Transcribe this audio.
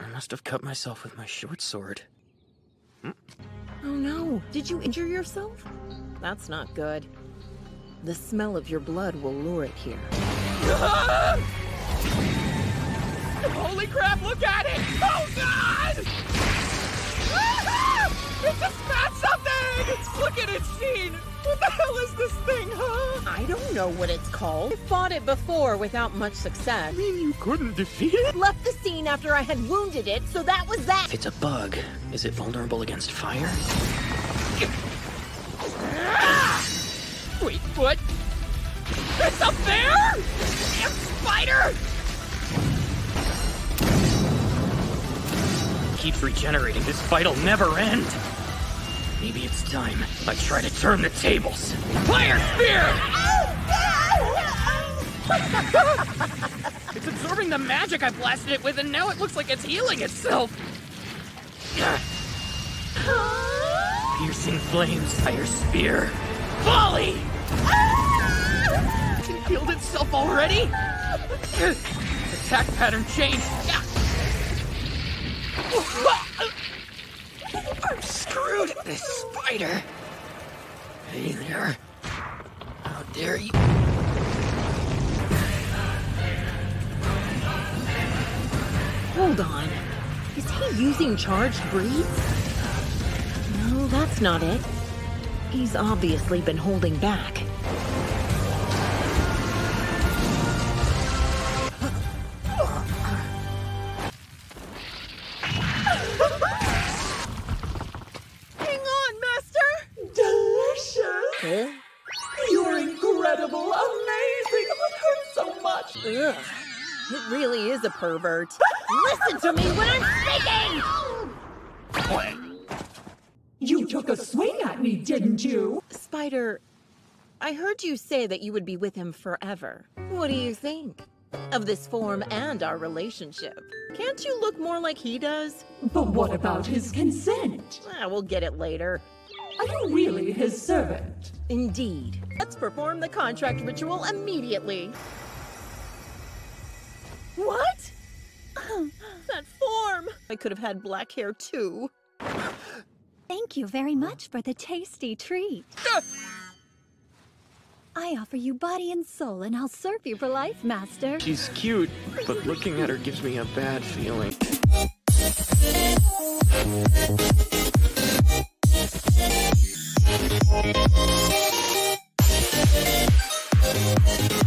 I must have cut myself with my short sword. Oh no, did you injure yourself? That's not good. The smell of your blood will lure it here. Holy crap, look at it! Oh god! Ah! It just spat something! Look at it, Sheen! What the hell is this thing, huh? I don't know what it's called. I fought it before without much success. mean you couldn't defeat it? Left the scene after I had wounded it, so that was that. If it's a bug, is it vulnerable against fire? Wait, what? It's a bear? Damn spider! Keeps regenerating. This fight'll never end. Maybe it's time I try to turn the tables. Fire spear! it's absorbing the magic I blasted it with, and now it looks like it's healing itself. Piercing flames, fire spear. Volley! It healed itself already? Attack pattern changed. I'm screwed. This spider. Hey there. How dare you? Hold on. Is he using charged breeds? No, that's not it. He's obviously been holding back. Huh? You're incredible, amazing! It hurts so much! Ugh. It really is a pervert. Listen to me when I'm speaking! You took a swing at me, didn't you? Spider, I heard you say that you would be with him forever. What do you think? Of this form and our relationship. Can't you look more like he does? But what about his consent? Ah, we'll get it later. Are you really his servant? Indeed. Let's perform the contract ritual immediately. What? that form! I could have had black hair too. Thank you very much for the tasty treat. Ah! I offer you body and soul, and I'll serve you for life, Master. She's cute, but looking at her gives me a bad feeling. Thank